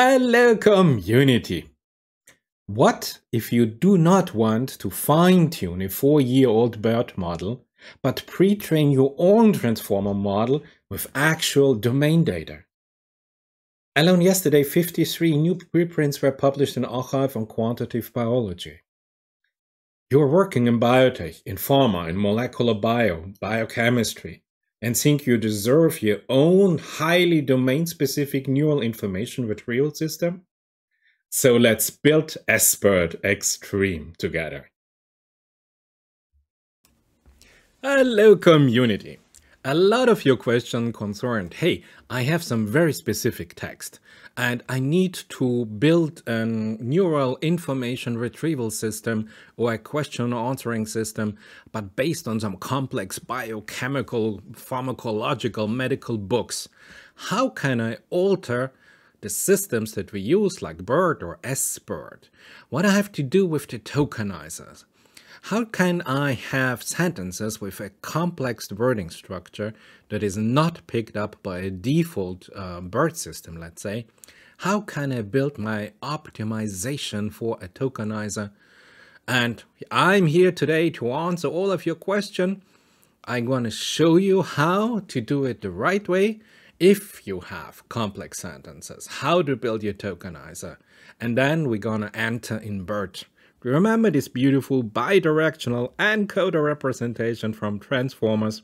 Hello community! What if you do not want to fine-tune a four-year-old BERT model, but pre-train your own transformer model with actual domain data? Alone yesterday, 53 new preprints were published in arXiv on Quantitative Biology. You're working in biotech, in pharma, in molecular bio, biochemistry, and think you deserve your own highly domain-specific neural information retrieval system? So let's build SBERT Extreme together. Hello community! A lot of your question concerned, hey, I have some very specific text and I need to build a neural information retrieval system or a question answering system, but based on some complex biochemical, pharmacological, medical books. How can I alter the systems that we use like BERT or SBERT? What I have to do with the tokenizers? How can I have sentences with a complex wording structure that is not picked up by a default uh, BERT system, let's say? How can I build my optimization for a tokenizer? And I'm here today to answer all of your questions. I'm going to show you how to do it the right way if you have complex sentences, how to build your tokenizer. And then we're going to enter in BERT. Remember this beautiful bidirectional encoder representation from Transformers.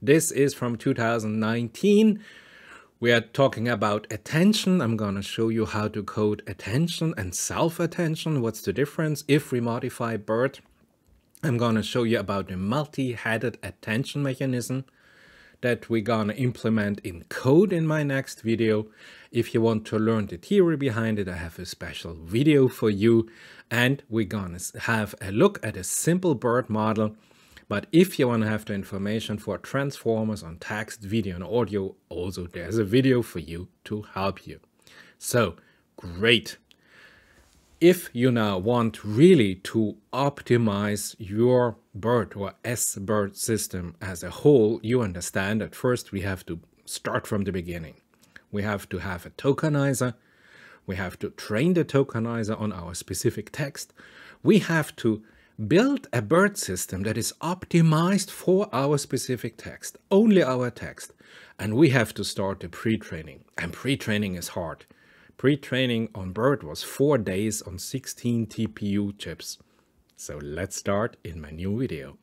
This is from 2019. We are talking about attention. I'm going to show you how to code attention and self-attention. What's the difference if we modify BERT? I'm going to show you about the multi-headed attention mechanism that we're to implement in code in my next video. If you want to learn the theory behind it, I have a special video for you. And we're to have a look at a simple BERT model. But if you want to have the information for transformers on text, video, and audio, also there's a video for you to help you. So, great if you now want really to optimize your BERT or SBERT system as a whole, you understand that first we have to start from the beginning. We have to have a tokenizer. We have to train the tokenizer on our specific text. We have to build a BERT system that is optimized for our specific text, only our text. And we have to start the pre-training. And pre-training is hard. Pre-training on BERT was 4 days on 16 TPU chips. So let's start in my new video.